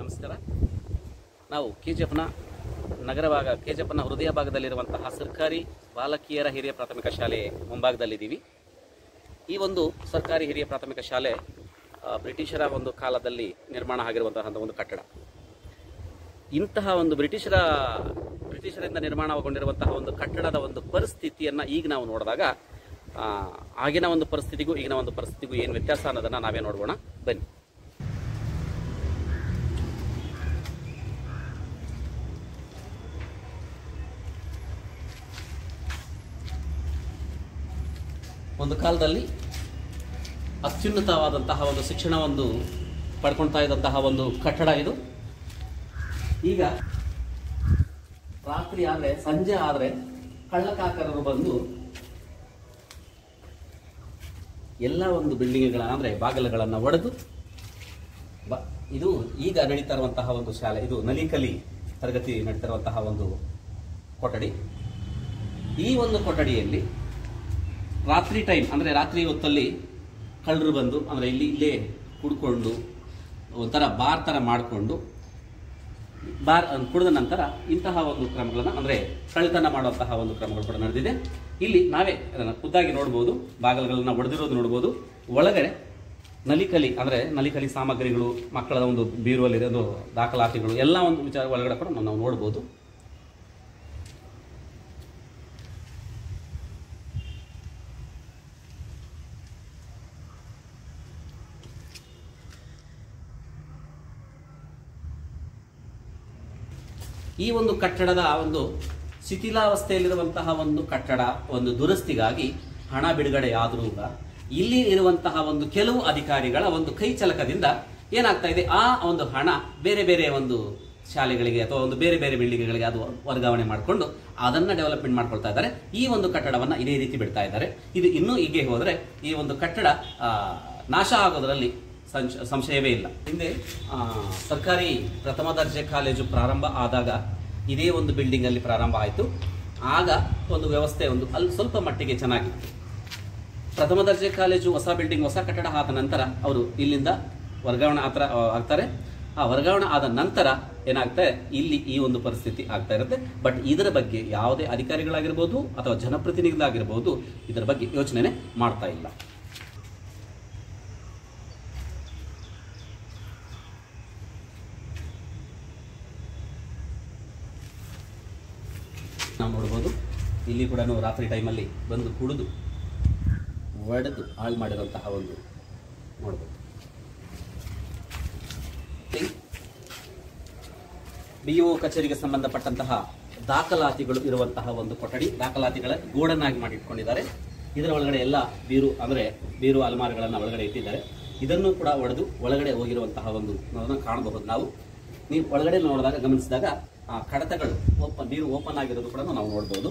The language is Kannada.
ನಮಸ್ಕಾರ. ನಾವು ಕೆ ಜಿ ಎಫ್ನ ನಗರ ಭಾಗ ಕೆ ಜಿ ಎಫ್ನ ಹೃದಯ ಭಾಗದಲ್ಲಿರುವಂತಹ ಸರ್ಕಾರಿ ಬಾಲಕಿಯರ ಹಿರಿಯ ಪ್ರಾಥಮಿಕ ಶಾಲೆ ಮುಂಭಾಗದಲ್ಲಿದ್ದೀವಿ. ಈ ಒಂದು ಸರ್ಕಾರಿ ಹಿರಿಯ ಪ್ರಾಥಮಿಕ ಶಾಲೆ ಬ್ರಿಟಿಷರ ಒಂದು ಕಾಲದಲ್ಲಿ ನಿರ್ಮಾಣ ಆಗಿರುವಂತಹ ಒಂದು ಕಟ್ಟಡ. ಇಂತಹ ಒಂದು ಬ್ರಿಟಿಷರ, ಬ್ರಿಟಿಷರಿಂದ ನಿರ್ಮಾಣಗೊಂಡಿರುವಂತಹ ಒಂದು ಕಟ್ಟಡದ ಒಂದು ಪರಿಸ್ಥಿತಿಯನ್ನು ಈಗ ನಾವು ನೋಡಿದಾಗ ಆಗಿನ ಒಂದು ಪರಿಸ್ಥಿತಿಗೂ ಈಗಿನ ಒಂದು ಪರಿಸ್ಥಿತಿಗೂ ಏನು ವ್ಯತ್ಯಾಸ ಅನ್ನೋದನ್ನ ನಾವೇ ನೋಡೋಣ ಬನ್ನಿ. ಒಂದು ಕಾಲದಲ್ಲಿ ಅತ್ಯುನ್ನತವಾದಂತಹ ಒಂದು ಶಿಕ್ಷಣವನ್ನು ಪಡ್ಕೊಳ್ತಾ ಇದ್ದಂತಹ ಒಂದು ಕಟ್ಟಡ ಇದು. ಈಗ ರಾತ್ರಿ ಆದರೆ, ಸಂಜೆ ಆದರೆ ಕಳ್ಳಕಾಕರರು ಬಂದು ಎಲ್ಲ ಒಂದು ಬಿಲ್ಡಿಂಗ್ಗಳ ಅಂದರೆ ಬಾಗಿಲುಗಳನ್ನು ಒಡೆದು ಬ- ಇದು ಈಗ ನಡೀತಾ ಇರುವಂತಹ ಒಂದು ಶಾಲೆ. ಇದು ನಲಿಕಲಿ ತರಗತಿ ನಡೀತಾ ಒಂದು ಕೊಠಡಿ. ಈ ಒಂದು ಕೊಠಡಿಯಲ್ಲಿ ರಾತ್ರಿ ಟೈಮ್ ಅಂದರೆ ರಾತ್ರಿ ಹೊತ್ತಲ್ಲಿ ಕಳ್ಳರು ಬಂದು, ಅಂದರೆ ಇಲ್ಲಿ, ಇಲ್ಲೇ ಕುಡ್ಕೊಂಡು, ಒಂಥರ ಬಾರ್ ಥರ ಮಾಡಿಕೊಂಡು, ಬಾರ್ ಕುಡಿದ ನಂತರ ಇಂತಹ ಒಂದು ಕ್ರಮಗಳನ್ನು, ಅಂದರೆ ಕಳ್ಳತನ ಮಾಡುವಂತಹ ಒಂದು ಕ್ರಮಗಳು ಕೂಡ ನಡೆದಿದೆ. ಇಲ್ಲಿ ನಾವೇ ಅದನ್ನು ಖುದ್ದಾಗಿ ನೋಡ್ಬೋದು, ಬಾಗಿಲುಗಳನ್ನ ಒಡೆದಿರೋದು ನೋಡ್ಬೋದು. ಒಳಗಡೆ ನಲಿಕಲಿ, ಅಂದರೆ ನಲಿಕಲಿ ಸಾಮಗ್ರಿಗಳು ಮಕ್ಕಳ ಒಂದು ಬೀರುವಲ್ಲಿ ಒಂದು ದಾಖಲಾತಿಗಳು, ಎಲ್ಲ ಒಂದು ವಿಚಾರ ಒಳಗಡೆ ಕೂಡ ನಾವು ನೋಡ್ಬೋದು. ಈ ಒಂದು ಕಟ್ಟಡದ ಒಂದು ಶಿಥಿಲಾವಸ್ಥೆಯಲ್ಲಿರುವಂತಹ ಒಂದು ಕಟ್ಟಡ, ಒಂದು ದುರಸ್ತಿಗಾಗಿ ಹಣ ಬಿಡುಗಡೆ ಆದರೂ ಇಲ್ಲಿ ಇರುವಂತಹ ಒಂದು ಕೆಲವು ಅಧಿಕಾರಿಗಳ ಒಂದು ಕೈ ಚಲಕದಿಂದ ಏನಾಗ್ತಾ ಇದೆ? ಆ ಒಂದು ಹಣ ಬೇರೆ ಬೇರೆ ಒಂದು ಶಾಲೆಗಳಿಗೆ ಅಥವಾ ಒಂದು ಬೇರೆ ಬೇರೆ ಬಿಲ್ಡಿಂಗ್ಗಳಿಗೆ ಅದು ವರ್ಗಾವಣೆ ಮಾಡಿಕೊಂಡು ಅದನ್ನ ಡೆವಲಪ್ಮೆಂಟ್ ಮಾಡ್ಕೊಳ್ತಾ ಇದ್ದಾರೆ. ಈ ಒಂದು ಕಟ್ಟಡವನ್ನು ಇದೇ ರೀತಿ ಬಿಡ್ತಾ ಇದ್ದಾರೆ. ಇದು ಇನ್ನೂ ಹೀಗೆ ಹೋದರೆ ಈ ಒಂದು ಕಟ್ಟಡ ನಾಶ ಆಗೋದರಲ್ಲಿ ಸಂಶಯವೇ ಇಲ್ಲ. ಹಿಂದೆ ಸರ್ಕಾರಿ ಪ್ರಥಮ ದರ್ಜೆ ಕಾಲೇಜು ಪ್ರಾರಂಭ ಆದಾಗ ಇದೇ ಒಂದು ಬಿಲ್ಡಿಂಗ್ ಅಲ್ಲಿ ಪ್ರಾರಂಭ ಆಯಿತು. ಆಗ ಒಂದು ವ್ಯವಸ್ಥೆ, ಒಂದು ಅಲ್ಲಿ ಸ್ವಲ್ಪ ಮಟ್ಟಿಗೆ ಚೆನ್ನಾಗಿತ್ತು. ಪ್ರಥಮ ದರ್ಜೆ ಕಾಲೇಜು ಹೊಸ ಬಿಲ್ಡಿಂಗ್, ಹೊಸ ಕಟ್ಟಡ ಆದ ನಂತರ ಅವರು ಇಲ್ಲಿಂದ ವರ್ಗಾವಣೆ ಆತರ ಆಗ್ತಾರೆ. ಆ ವರ್ಗಾವಣೆ ಆದ ನಂತರ ಏನಾಗ್ತದೆ, ಇಲ್ಲಿ ಈ ಒಂದು ಪರಿಸ್ಥಿತಿ ಆಗ್ತಾ ಇರುತ್ತೆ. ಬಟ್ ಇದರ ಬಗ್ಗೆ ಯಾವುದೇ ಅಧಿಕಾರಿಗಳಾಗಿರ್ಬೋದು ಅಥವಾ ಜನಪ್ರತಿನಿಧಿಗಳಾಗಿರ್ಬೋದು, ಇದರ ಬಗ್ಗೆ ಯೋಚನೆ ಮಾಡ್ತಾ ಇಲ್ಲ. ನಾವು ನೋಡ್ಬೋದು. ಇಲ್ಲಿ ಕೂಡ ರಾತ್ರಿ ಟೈಮಲ್ಲಿ ಬಂದು ಕುಡಿದು, ಒಡೆದು ಹಾಳು ಮಾಡಿರುವಂತಹ ಒಂದು ನೋಡ್ಬೋದು. ಬಿ ಒ ಕಚೇರಿಗೆ ಸಂಬಂಧಪಟ್ಟಂತಹ ದಾಖಲಾತಿಗಳು ಇರುವಂತಹ ಒಂದು ಕೊಠಡಿ. ದಾಖಲಾತಿಗಳ ಗೋಡನ್ನಾಗಿ ಮಾಡಿಟ್ಕೊಂಡಿದ್ದಾರೆ. ಇದರ ಒಳಗಡೆ ಎಲ್ಲ ಬೀರು, ಅಂದರೆ ಬೀರು ಅಲಮಾರಿಗಳನ್ನು ಒಳಗಡೆ ಇಟ್ಟಿದ್ದಾರೆ. ಇದನ್ನು ಕೂಡ ಒಡೆದು ಒಳಗಡೆ ಹೋಗಿರುವಂತಹ ಒಂದು ಕಾಣಬಹುದು ನಾವು. ನೀವು ಒಳಗಡೆ ನೋಡಿದಾಗ, ಗಮನಿಸಿದಾಗ ಕಡತಗಳು ಓಪನ್ ನೀರು ಓಪನ್ ಆಗಿರೋದು ಕೂಡ ನಾವು ನೋಡಬಹುದು